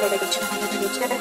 I